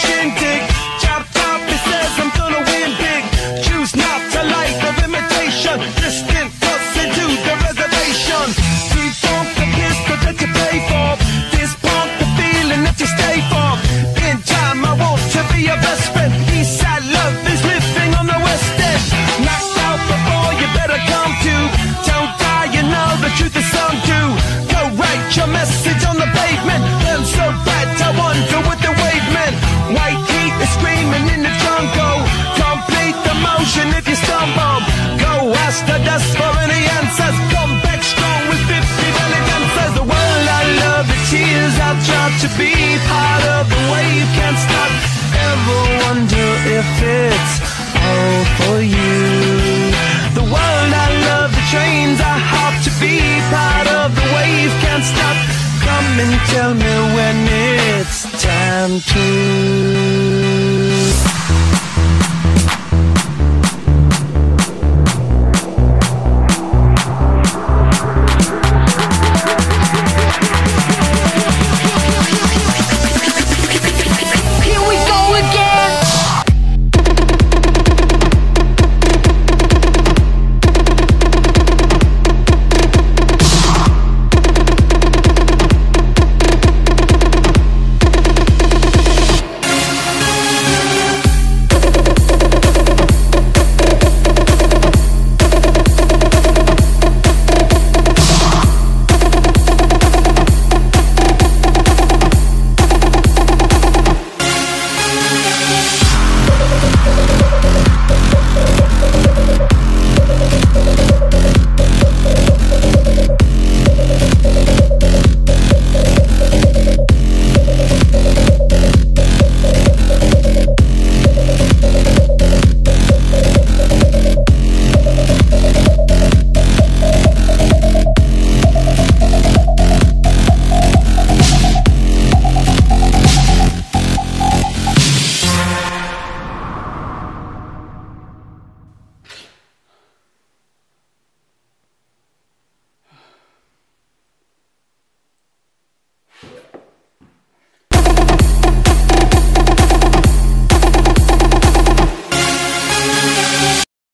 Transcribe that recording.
shindig to be part of the wave. Can't stop. Ever wonder if it's all for you? The world I love, the trains I hop to be part of the wave. Can't stop. Come and tell me when it's time to.